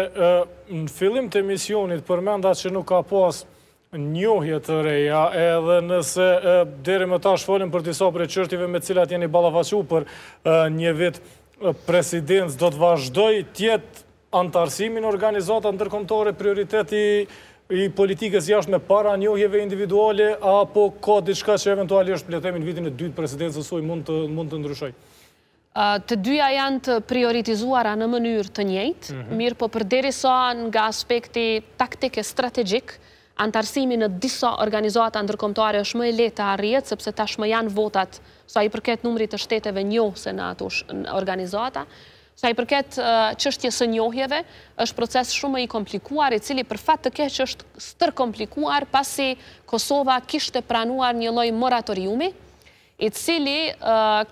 Në fillim të emisionit përmenda që nuk ka pas njohje të reja edhe nëse deri më tash folëm për disa prej çështjeve me cilat jeni ballafaqu për një vit presidencë do të vazhdojë të jetë anëtarësimi në organizata ndërkombëtare prioriteti i politikës jashtme para njohjeve individuale apo ka diçka që eventualisht le të themi në vitin e dytë presidencës suaj mund të ndryshojë? Të dyja janë të prioritizuara në mënyrë të njëjtë, mirëpo përderisa nga aspekti taktik e strategjik, anëtarësimi në disa organizata ndërkombëtare është më e lehtë të arrihet, sepse tashmë janë votat sa i përket numrit të shteteve njohëse në ato organizata. Sa i përket çështjes së njohjeve, është proces shumë më i komplikuar, i cili për fat të keq është stërkomplikuar pasi Kosova kishte pranuar një lloj moratoriumi, i cili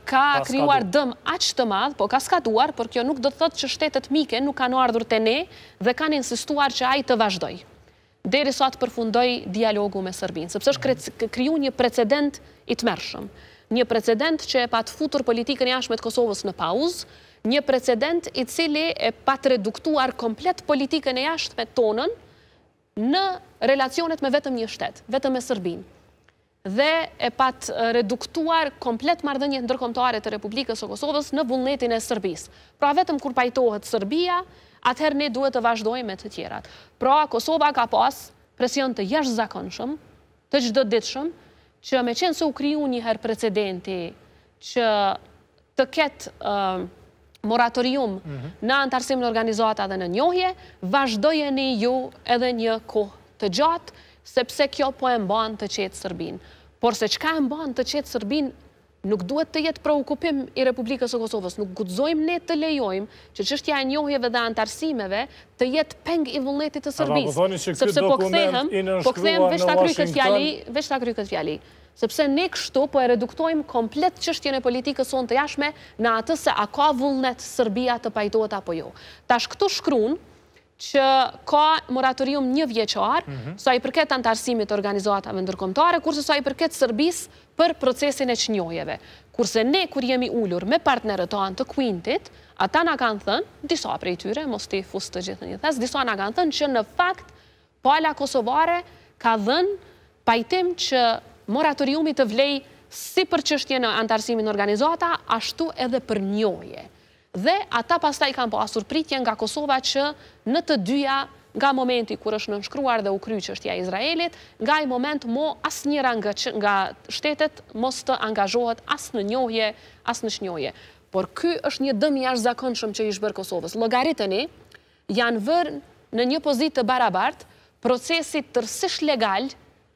ka krijuar dëm aq të madh, po ka skaduar, por kjo nuk do të thotë që shtetet mike nuk kanë ardhur te ne dhe kanë insistuar që ai të vazhdojë, derisa të përfundojë dialogu me Serbinë, sepse është kriju një precedent i tmerrshëm. Një precedent që e pat futur politikën e jashtme të Kosovës në pauzë, një precedent i cili e pat reduktuar komplet politikën e jashtme tonën në relacionet me vetëm një shtet, vetëm me Serbinë. dhe e pat reduktuar komplet marrëdhëniet ndërkombëtare të Republikës së Kosovës në vullnetin e Serbisë. Pra vetëm kur pajtohet Serbia, atëherë ne duhet të vazhdojmë me të tjerat. Pra Kosova ka pas presion të jashtëzakonshëm, të çdoditshëm, që meqenëse u kriju njëherë precedenti që të ketë moratorium në anëtarësim në organizata dhe në njohje, vazhdojeni ju edhe një kohë të gjatë, sepse kjo po e mban të qetë Serbinë. Por se çka e mban të qetë Serbinë, nuk duhet të jetë preokupim i Republikës së Kosovës. Nuk guxojmë ne të lejojmë që çështja e njohjeve dhe anëtarësimeve të jetë peng i vullnetit të Serbisë. Sepse po kthehem, po kthehem, veç ta kry këtë fjali. Sepse ne kështu po e reduktojmë komplet çështjen e politikës sonë të jashtme në atë se a ka vullnet Serbia të pajtohet apo jo. Tash këtu shkrun që ka moratorium njëvjeçar sa i përket anëtarësimit të organizatave ndërkombëtare, kurse sa i përket Serbisë për procesin e çnjohjeve. Kurse ne kur jemi ulur me partnerët tanë të QUINT-it, ata na kanë thënë, disa prej tyre, mos t'i fus të gjithë në një thes, disa na kanë thënë që në fakt Pala kosovare ka dhënë pajtim që moratoriumi të vlejë si për çështjen e anëtarësimit në organizata, ashtu edhe për njohje. Dhe ata pastaj kanë pasur pritje nga Kosova që në të dyja, nga momenti kur është nënshkruar dhe u kry çështja e Izraelit, nga ai moment mo asnjëra nga shtetet mos të angazhohet as në njohje, as në çnjohje. Por ky është një dëm i jashtëzakonshëm që i është bërë Kosovës. Llogariteni, janë vërë në një pozitë të barabartë procesi tërësisht legal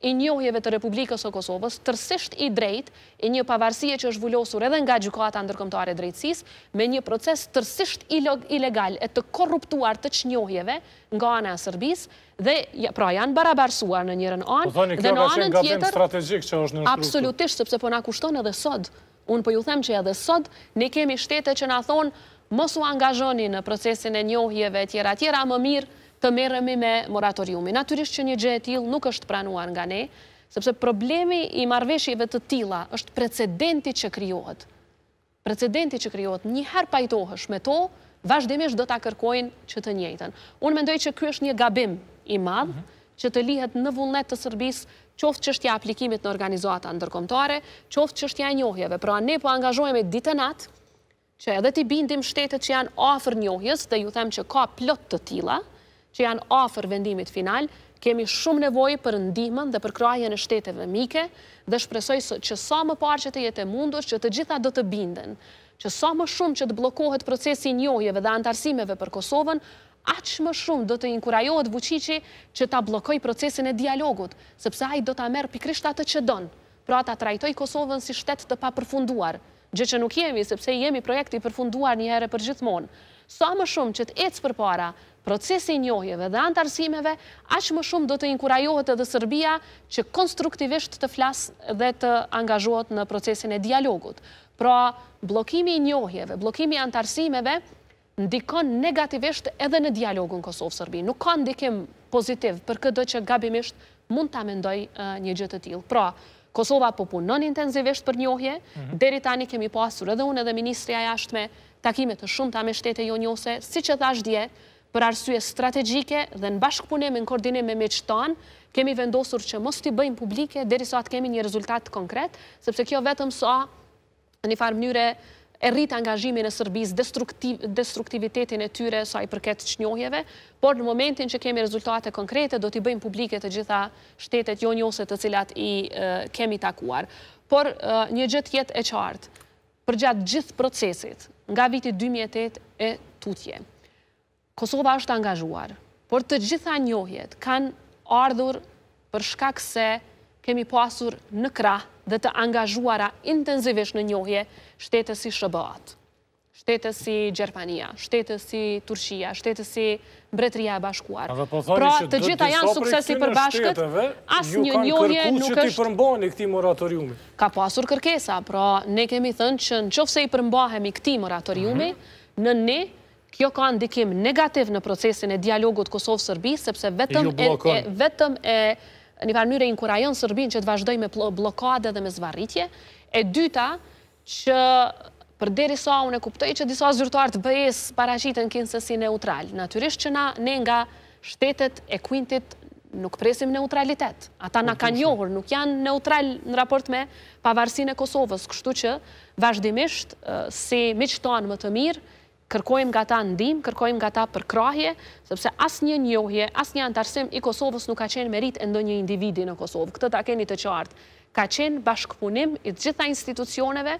i njohjeve të Republikës së Kosovës, tërësisht i drejtë, i një pavarësie që është vulosur edhe nga Gjykata Ndërkombëtare e Drejtësisë, me një proces tërësisht ilegal e të korruptuar të çnjohjeve nga ana e Serbisë dhe, pra, janë barabarësuar në njërën anë dhe në anën tjetër, absolutisht, sepse po na kushton edhe sot, Unë po ju them që edhe sot ne kemi shtete që na thonë mos u angazhoni në procesin e njohjeve e tjera e tjera, më mirë të merremi me moratoriumin. Natyrisht që një gjë e tillë nuk është pranuar nga ne, sepse problemi i marrëveshjeve të tilla është precedenti që krijohet. Precedenti që krijohet, një herë pajtohesh me to, vazhdimisht do ta kërkojnë që të njëjtën. Unë mendoj që ky është një gabim i madh që të lihet në vullnet të Serbisë qoftë çështja e aplikimit në organizata ndërkombëtare, qoftë çështja e njohjeve. Pra ne po angazhohemi ditë e natë që edhe t'i bindim shtetet që janë afër njohjes dhe ju them që ka plot të tilla që janë afër vendimit final, kemi shumë nevojë për ndihmën dhe përkrahjen e shteteve mike dhe shpresoj që sa më parë që të jetë e mundur që të gjitha do të binden që sa më shumë që të bllokohet procesi i njohjeve dhe anëtarësimeve për Kosovën, aq më shumë do të inkurajohet Vuçiqi që ta bllokojë procesin e dialogut, sepse ai do ta merr pikërisht atë që don, pra ta trajtojë Kosovën si shtet të papërfunduar, gjë që nuk jemi, sepse jemi projekt i përfunduar një herë e përgjithmonë. Sa më shumë që të ecë përpara procesi i njohjeve dhe anëtarësimeve, aq më shumë do të inkurajohet edhe Serbia që konstruktivisht të flasë dhe të angazhohet në procesin e dialogut. Pra, bllokimi i njohjeve, bllokimi i anëtarësimeve ndikon negativisht edhe në dialogun Kosovë-Serbi. Nuk ka ndikim pozitiv për këdo që gabimisht mund ta mendojë një gjë të tillë. Pra, Kosova po punon intensivisht për njohje, deri tani kemi pasur edhe unë edhe Ministria e Jashtme takime të shumta me shtete jonjohëse, siç e thashë dje, për arsye strategjike dhe në bashkëpunim e në koordinim me miqtë tanë, kemi vendosur që mos t'i bëjmë publike derisa të kemi një rezultat konkret, sepse kjo vetëm sa në një farë mënyre e rrit angazhimin e Sërbisë, destruktivitetin e tyre sa i përket çnjohjeve, por në momentin që kemi rezultate konkrete do t'i bëjmë publike të gjitha shtetet jonjohëse të cilat i kemi takuar. Por një gjë të jetë e qartë, përgjatë gjithë procesit, nga viti 2008 e tutje, Kosova është angazhuar, por të gjitha njohjet kanë ardhur për shkak se kemi pasur në krah dhe të angazhuara intenzivisht në njohje shtete si SHBA-të, shtete si Gjermania, shtete si Turqia, shtete si Mbretëria e Bashkuar. Pra, të gjitha janë sukses i përbashkët, asnjë njohje nuk është. Ka pasur kërkesa, pra ne kemi thënë që në qoftë se i përmbahemi këtij moratoriumi, në ne Kjo ka ndikim negativ në procesin e dialogut Kosovë-Serbi, sepse vetëm e, në një farë mënyre inkurajon Serbinë që të vazhdojë me bllokadë dhe me zvarritje. E dyta, që përderisa unë e kuptoj që disa zyrtarë të BE-së paraqiten kinse si neutralë, natyrisht që na, ne nga shtetet e Quintit nuk presim neutralitet. Ata na kanë njohur, nuk janë neutralë në raport me pavarësinë e Kosovës, kështu që vazhdimisht si miq tanë më të mirë Kërkojmë nga ta ndihmë, kërkojmë nga ta përkrahje, sepse asnjë njohje, asnjë anëtarësim i Kosovës nuk ka qenë meritë e ndonjë individi në Kosovë, këtë ta keni të qartë. Ka qenë bashkëpunim i të gjitha institucioneve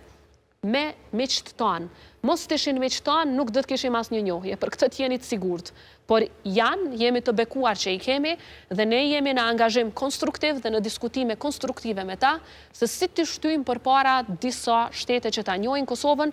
me miqtë tanë. Mos të ishin miqtë tanë, nuk do të kishim asnjë njohje, për këtë të jeni të sigurt. Por janë, jemi të bekuar që i kemi dhe ne jemi në angazhim konstruktiv dhe në diskutime konstruktive me ta, se si t'i shtyjmë përpara disa shtete që ta njohin Kosovën